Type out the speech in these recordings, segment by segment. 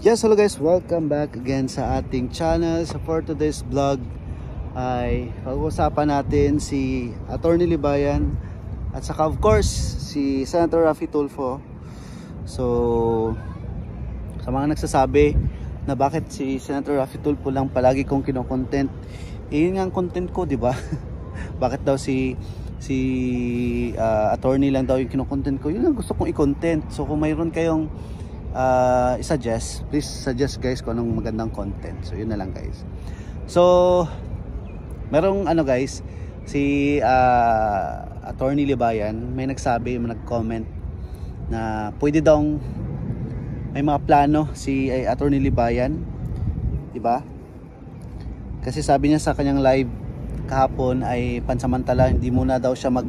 Yes, hello guys, welcome back again sa ating channel. So for today's vlog ay pag-uusapan natin si Attorney Libayan at saka of course si Senator Rafi Tulfo. So sa mga nagsasabi na bakit si Senator Rafi Tulfo lang palagi kong kino-content, eh, yun nga ang content ko, di ba? bakit daw si si uh, attorney lang daw yung kino-content ko, yun ang gusto kong i-content. So kung mayroon kayong uh, i-suggest, please suggest guys kung anong magandang content. So yun na lang guys. So merong ano guys, si uh, Attorney Libayan may nagsabi, may nag-comment na pwede daw may mga plano si uh, Attorney Libayan, 'di ba? Kasi sabi niya sa kanyang live kahapon ay pansamantala hindi muna daw siya mag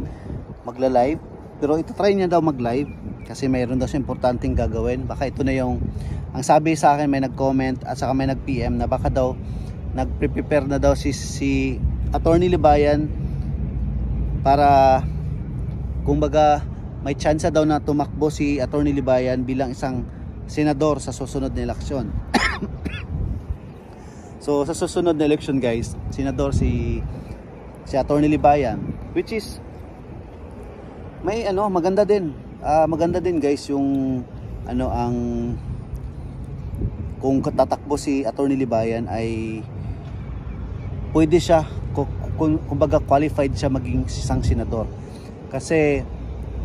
magla-live pero ito try niya daw mag-live kasi mayroon daw siya importanteng gagawin. Baka ito na yung ang sabi sa akin may nag-comment at saka may nag-PM na baka daw nag-prepare na daw si, si Attorney Libayan para kumbaga may chance daw na tumakbo si Attorney Libayan bilang isang senador sa susunod na eleksyon. So sa susunod na election guys senador si si Attorney Libayan which is may ano maganda din uh, maganda din guys yung ano ang kung tatakbo si Attorney Libayan ay pwede siya kung kumbaga qualified siya maging isang senador. Kasi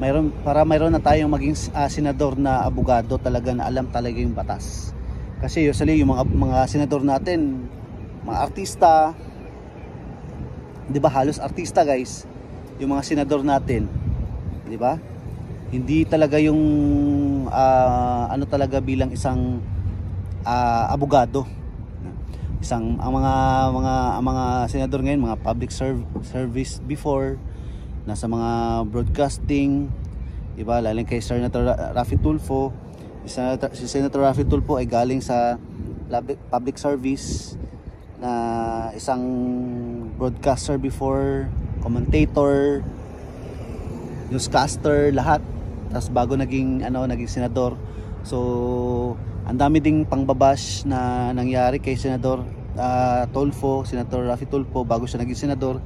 mayroon para mayroon na tayong maging uh, senador na abogado talaga na alam talaga yung batas. Kasi usually yung mga mga senador natin mga artista 'di ba halos artista guys yung mga senador natin 'di ba hindi talaga yung uh, ano talaga bilang isang uh, abogado. Isang ang mga mga ang mga senador ngayon mga public serv service before nasa mga broadcasting di ba lalo kay Senator Rafi Tulfo. Si Senator, si Senator Rafi Tulfo ay galing sa public service na isang broadcaster before commentator newscaster lahat tapos bago naging ano naging senador. So ang dami ding pangbabash na nangyari kay senador uh, Tolfo senador Rafi Tolfo bago siya naging senador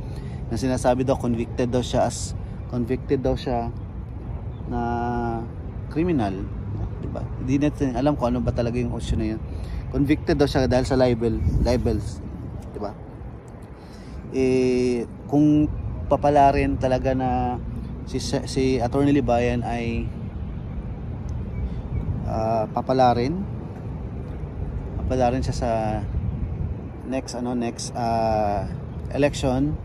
na sinasabi daw convicted daw siya as convicted daw siya na criminal. Di ba hindi natin alam kung ano ba talaga yung issue na yun. Convicted daw siya dahil sa libel libels. Di ba eh kung papalarin talaga na si, si Attorney Libayan ay uh, papalarin. Papalarin siya sa next ano next uh, election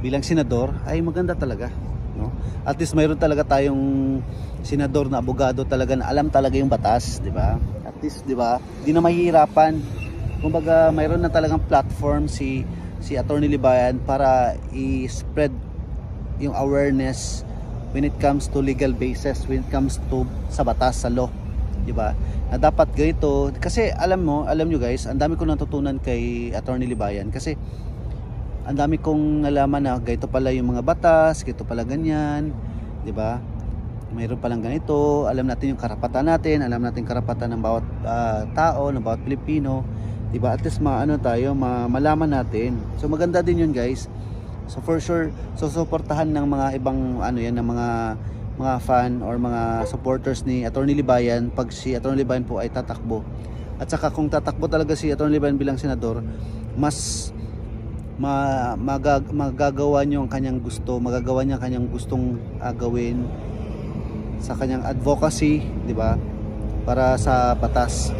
bilang senador. Ay maganda talaga no? At least mayroon talaga tayong senador na abogado talaga na alam talaga yung batas di ba? At least di ba? Hindi na mahihirapan. Kumbaga mayroon na talagang platform si si Attorney Libayan para i-spread yung awareness when it comes to legal basis, when it comes to sa batas, sa law, 'di ba? Na dapat ganito kasi alam mo, alam niyo guys, ang dami ko natutunan kay Attorney Libayan kasi ang dami kong nalaman na ganito pala yung mga batas, ganito pala ganyan, 'di ba? Mayroon palang ganito, alam natin yung karapatan natin, alam natin karapatan ng bawat uh, tao, ng bawat Pilipino, 'di ba? At least maano tayo, ma malaman natin. So maganda din 'yun, guys So for sure, susuportahan ng mga ibang ano yan ng mga mga fan or mga supporters ni Attorney Libayan pag si Attorney Libayan po ay tatakbo. At saka kung tatakbo talaga si Attorney Libayan bilang senador, mas ma, magag, magagawa niyo ang kanyang gusto, magagawa niya ang kanyang gustong uh, gawin sa kanyang advocacy, 'di ba? Para sa batas.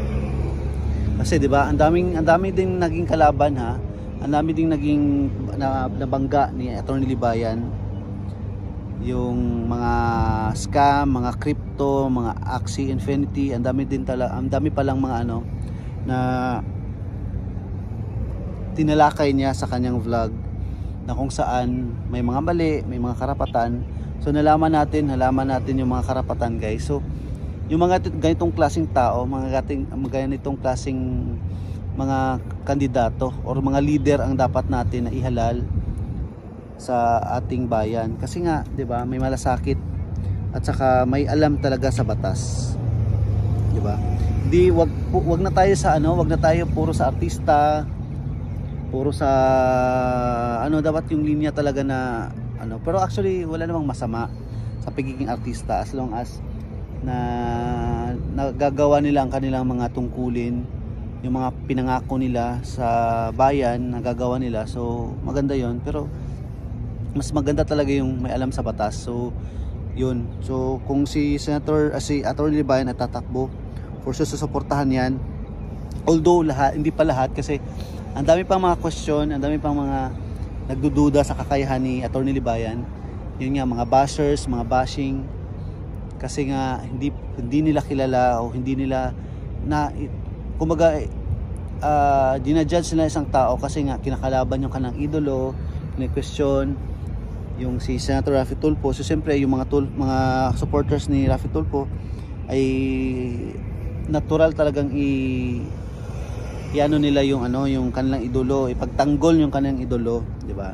Kasi 'di ba, ang daming ang daming ding naging kalaban ha ang dami ding naging na, nabangga ni Attorney Libayan yung mga scam, mga crypto, mga Axie Infinity, ang dami din tala, ang dami pa lang mga ano na tinalakay niya sa kanyang vlog na kung saan may mga mali, may mga karapatan. So nalaman natin, nalaman natin yung mga karapatan guys. So yung mga ganitong klasing tao, mga ganitong klasing mga kandidato or mga leader ang dapat natin na ihalal sa ating bayan. Kasi nga 'di ba may malasakit at saka may alam talaga sa batas. Di ba? Hindi wag wag na tayo sa ano, wag na tayo puro sa artista, puro sa ano dapat yung linya talaga na ano, pero actually wala namang masama sa pagiging artista as long as na nagagawa nila ang kanilang mga tungkulin yung mga pinangako nila sa bayan nagagawa nila. So maganda yon pero mas maganda talaga yung may alam sa batas. So yun. So kung si Senator uh, si Attorney Libayan at tatakbo for sure susuportahan yan. Although lahat hindi pa lahat kasi ang dami pang mga question ang dami pang mga nagdududa sa kakayahan ni Attorney Libayan. Yun nga mga bashers mga bashing. Kasi nga hindi hindi nila kilala o hindi nila na kumbaga uh, dinajudge nila isang tao kasi nga kinakalaban yung kanang idolo question yung si Senator Rafi Tulfo so siyempre yung mga tul mga supporters ni Rafi Tulfo ay natural talagang i iano nila yung ano yung kanilang idolo ipagtanggol yung kanilang idolo di ba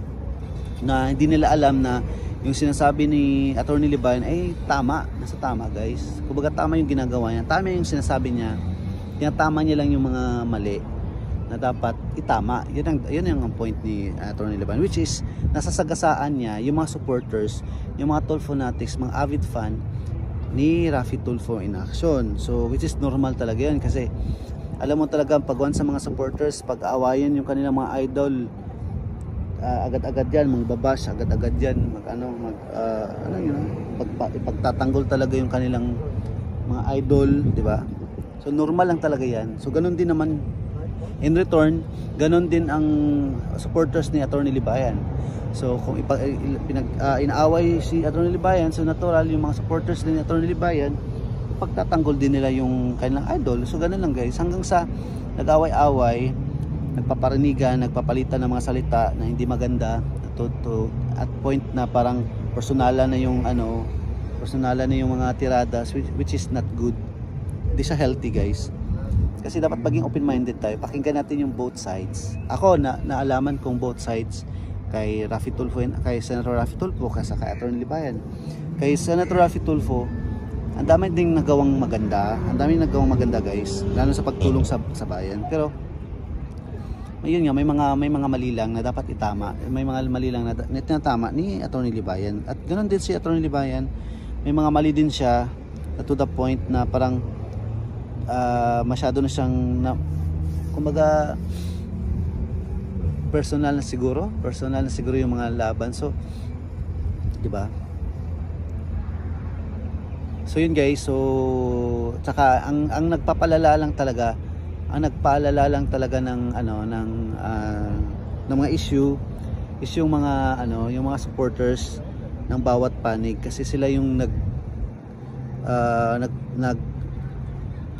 na hindi nila alam na yung sinasabi ni Attorney Libayan ay tama, nasa tama guys. Kumbaga tama yung ginagawa niya. Tama yung sinasabi niya. Tinatama niya lang yung mga mali na dapat itama. Yun ang, yun ang point ni Attorney Libayan which is nasa sagasaan niya yung mga supporters, yung mga Tulfo fanatics, mga avid fan ni Rafi Tulfo in action. So which is normal talaga yun kasi alam mo talaga pag sa mga supporters, pag aawayan yung kanilang mga idol, uh, agad-agad yan magbabash agad-agad yan mag ano mag uh, ano yun pag, ipagtatanggol talaga yung kanilang mga idol di ba so normal lang talaga yan. So ganun din naman. In return ganun din ang supporters ni Attorney Libayan. So kung ipa, pinag, uh, inaaway si Attorney Libayan so natural yung mga supporters din ni Attorney Libayan pagtatanggol din nila yung kanilang idol. So ganun lang guys. Hanggang sa nag-away-away nagpaparinigan, nagpapalitan ng mga salita na hindi maganda to, to, at point na parang personalan na yung ano personalan na yung mga tiradas which, which is not good hindi siya healthy guys. Kasi dapat maging open-minded tayo. Pakinggan natin yung both sides. Ako na naalaman kong both sides kay Rafi Tulfo kay Senator Rafi Tulfo kasi kay Attorney Libayan. Kay Senator Rafi Tulfo ang dami ding nagawang maganda. Ang dami nagawang maganda guys. Lalo sa pagtulong sa, sa bayan. Pero ayun nga may mga may mga mali na dapat itama. May mga mali na, na tinatama ni Attorney Libayan. At ganoon din si Attorney Libayan. May mga mali din siya to the point na parang uh, masyado na siyang na, kumbaga personal na siguro. Personal na siguro yung mga laban. So di ba? So yun guys. So tsaka ang ang nagpapalala lang talaga ang nagpaalala lang talaga ng ano ng uh, ng mga issue is yung mga ano yung mga supporters ng bawat panig. Kasi sila yung nag uh, nag nag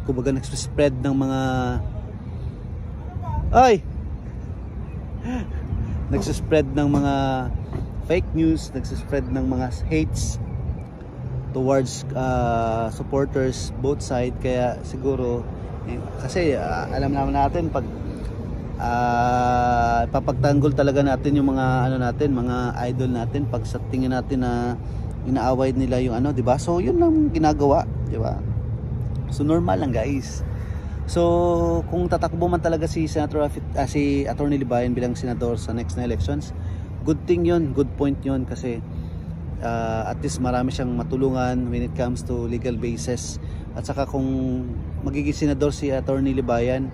kumbaga nag-spread ng mga ay nag-spread ng mga fake news nag-spread ng mga hates towards uh, supporters both side kaya siguro kasi uh, alam naman natin pag uh, papagtanggol talaga natin yung mga ano natin, mga idol natin pag sa tingin natin na inaaway nila yung ano, 'di ba? So, yun lang ginagawa, 'di ba? So, normal lang, guys. So, kung tatakbo man talaga si Senator uh, si Attorney Libayan bilang senador sa next na elections, good thing 'yun, good point 'yun kasi uh, at least marami siyang matulungan when it comes to legal basis at saka kung magiging senador si Attorney Libayan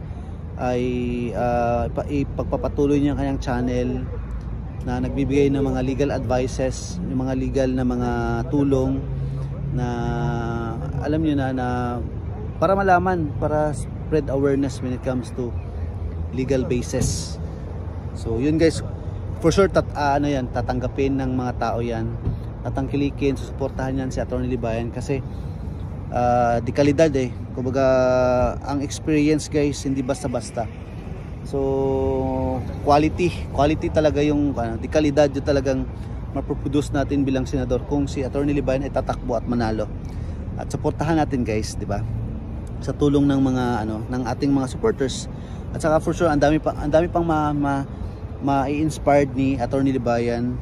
ay uh, ipagpapatuloy niya kanyang channel na nagbibigay ng mga legal advices, yung mga legal na mga tulong na alam niyo na na para malaman, para spread awareness when it comes to legal basis. So yun guys, for sure tat, uh, ano yan, tatanggapin ng mga tao yan, tatangkilikin, susuportahan yan si Attorney Libayan kasi uh, di kalidad eh. Kumbaga ang experience guys hindi basta-basta. So quality quality talaga yung ano, di kalidad yung talagang maproproduce natin bilang senador kung si Attorney Libayan ay tatakbo at manalo. At suportahan natin guys di ba sa tulong ng mga ano ng ating mga supporters at saka for sure ang dami pa ang dami pang ma, ma, ma-inspired ni Attorney Libayan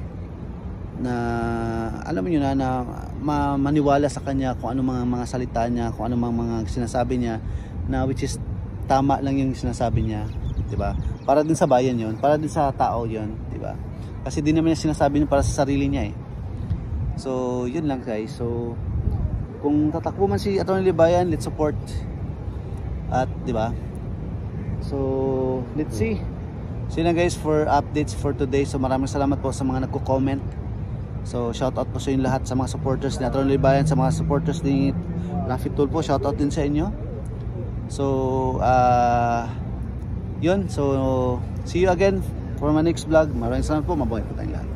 na alam yun na, na ma- maniwala sa kanya kung ano mga mga salita niya, kung ano mga mga sinasabi niya na which is tama lang yung sinasabi niya, 'di ba? Para din sa bayan 'yon, para din sa tao 'yon, 'di ba? Kasi di naman niya sinasabi niya para sa sarili niya eh. So, yun lang guys. So, kung tatakbo man si Atty. Libayan, let's support. At, 'di ba? So, let's see. So yun guys for updates for today. So maraming salamat po sa mga nagko-comment. So shout out po sa inyo lahat sa mga supporters ni Atron Libayan, sa mga supporters ni Rafi Tool po. Shout out din sa inyo. So uh, yun. So see you again for my next vlog. Maraming salamat po. Mabuhay po tayong lahat.